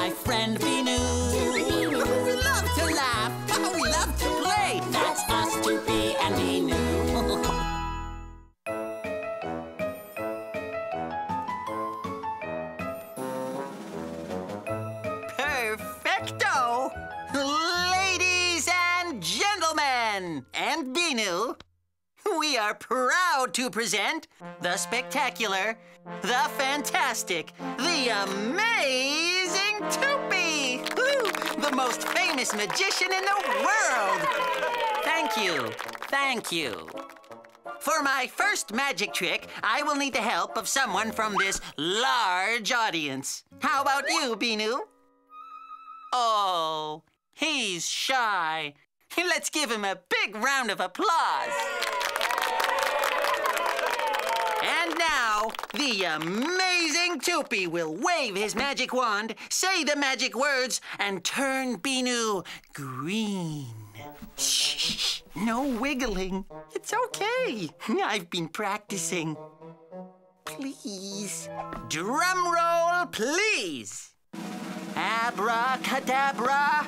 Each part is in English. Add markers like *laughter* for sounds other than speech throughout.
my friend Binoo. we love to laugh, we love to play. That's us, Toopy and Binoo. Perfecto! Ladies and gentlemen, and Binoo, we are proud to present the spectacular, the fantastic, the amazing Toopy, the most famous magician in the world. Thank you, thank you. For my first magic trick, I will need the help of someone from this large audience. How about you, Binoo? Oh, he's shy. Let's give him a big round of applause. And now, the amazing Toopy will wave his magic wand, say the magic words, and turn Binoo green. Shh, no wiggling. It's okay. I've been practicing. Please. Drum roll, please. Abracadabra.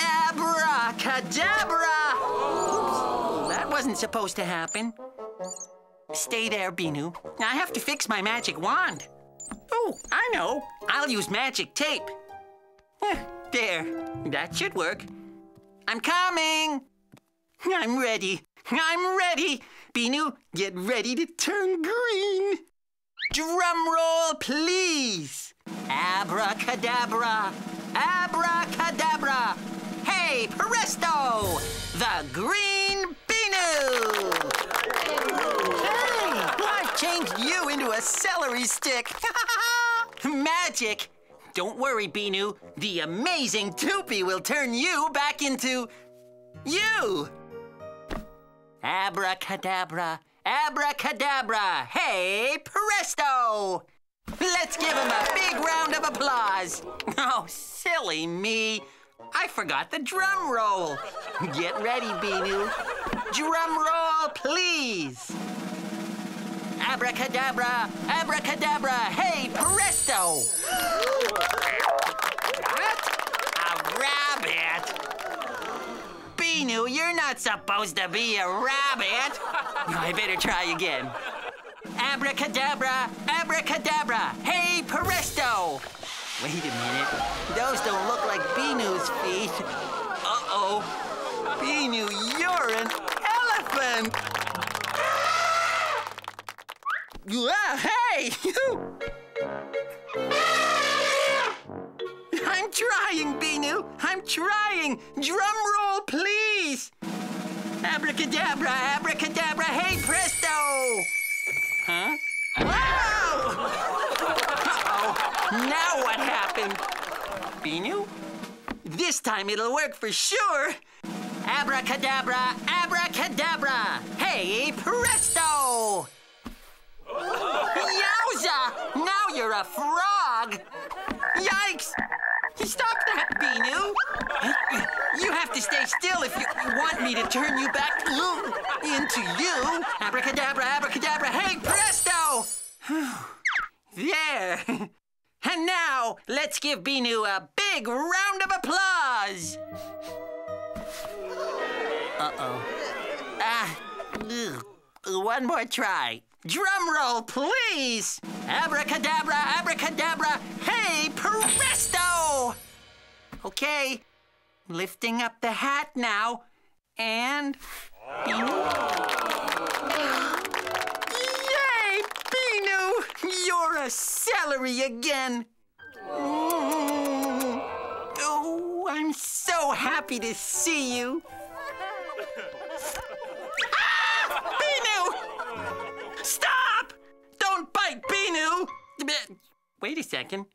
Abracadabra. Oops, that wasn't supposed to happen. Stay there, Binoo. I have to fix my magic wand. Oh, I know. I'll use magic tape. Eh, there. That should work. I'm coming. I'm ready. I'm ready. Binoo, get ready to turn green. Drum roll, please. Abracadabra. Abracadabra. Hey, presto! The green Binoo! Hey, you into a celery stick. *laughs* Magic. Don't worry, Binoo. The amazing Toopy will turn you back into you. Abracadabra, abracadabra. Hey, presto! Let's give him a big round of applause. Oh, silly me. I forgot the drum roll. Get ready, Binoo. Drum roll. Abracadabra, abracadabra. Hey, presto! What? A rabbit? Binoo, you're not supposed to be a rabbit. I better try again. Abracadabra, abracadabra. Hey, presto! Wait a minute. Those don't look like Binoo's feet. Uh-oh. Binoo, you're an Ah, hey! I'm trying, Binoo. I'm trying. Drum roll, please. Abracadabra, abracadabra. Hey, presto! Huh? Wow! Uh-oh. Now what happened? Binoo? This time it'll work for sure. Abracadabra, abracadabra. Hey, presto! Now you're a frog! Yikes! Stop that, Binoo! You have to stay still if you want me to turn you back into you. Abracadabra, abracadabra, hey, presto! *sighs* there. *laughs* And now, let's give Binoo a big round of applause. Uh-oh. Ah, one more try. Drum roll, please! Abracadabra, abracadabra, hey, presto! Okay, lifting up the hat now, and... Yay, Binoo! You're a celery again! Oh, I'm so happy to see you! Wait a second.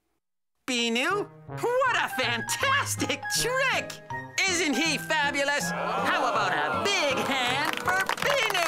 Binoo? What a fantastic trick! Isn't he fabulous? How about a big hand for Binoo?